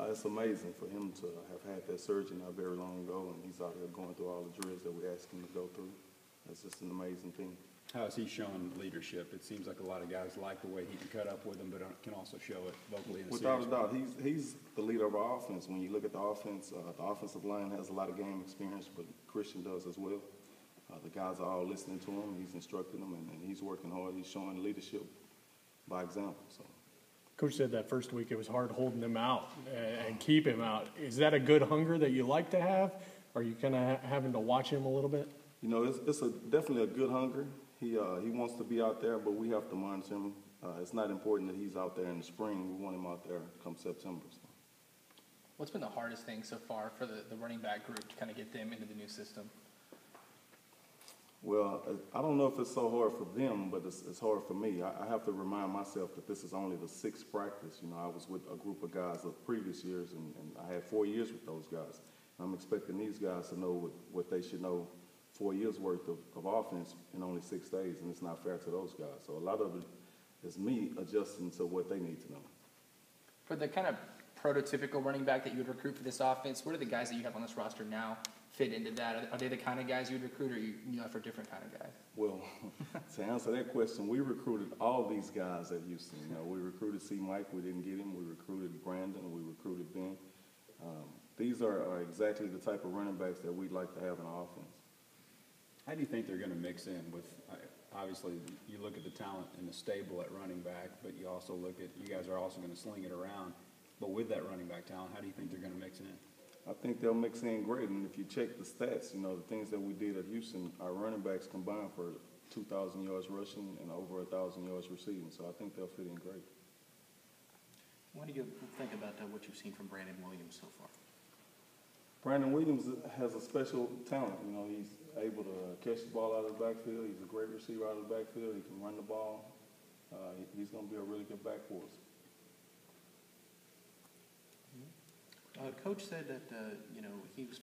Uh, it's amazing for him to have had that surgery not very long ago, and he's out here going through all the drills that we asked him to go through. That's just an amazing thing. How has he shown leadership? It seems like a lot of guys like the way he can cut up with them, but uh, can also show it vocally in the Without a doubt, he's, he's the leader of our offense. When you look at the offense, uh, the offensive line has a lot of game experience, but Christine does as well. Uh, the guys are all listening to him. He's instructing them, and, and he's working hard. He's showing leadership by example. So. Coach said that first week it was hard holding him out and, and keep him out. Is that a good hunger that you like to have? Are you kind of ha- having to watch him a little bit? You know, it's, it's a, definitely a good hunger. He, uh, he wants to be out there, but we have to monitor him. Uh, it's not important that he's out there in the spring. We want him out there come September. So. What's been the hardest thing so far for the, the running back group to kind of get them into the new system? Well, I I don't know if it's so hard for them, but it's, it's hard for me. I, I have to remind myself that this is only the sixth practice. You know, I was with a group of guys of previous years, and, and I had four years with those guys. I'm expecting these guys to know what, what they should know four years worth of, of offense in only six days, and it's not fair to those guys. So a lot of it is me adjusting to what they need to know. For the kind of prototypical running back that you would recruit for this offense, what are the guys that you have on this roster now fit into that? Are, are they the kind of guys you would recruit, or you, you know, for a different kind of guys? Well, to answer that question, we recruited all these guys at Houston. You know, we recruited C. Mike, we didn't get him. We recruited Brandon, we recruited Ben. Um, these are, are exactly the type of running backs that we'd like to have in our offense. How do you think they're going to mix in with, uh, obviously, you look at the talent in the stable at running back, but you also look at, you guys are also going to sling it around. But with that running back talent, how do you think they're going to mix in? I think they'll mix in great, and if you check the stats, you know, the things that we did at Houston, our running backs combined for 2,000 yards rushing and over 1,000 yards receiving, so I think they'll fit in great. What do you think about uh, what you've seen from Brandon Williams so far? Brandon Williams has a special talent. You know, he's able to catch the ball out of the backfield. He's a great receiver out of the backfield. He can run the ball. Uh, he's going to be a really good back for us. Coach said that, uh, you know, he was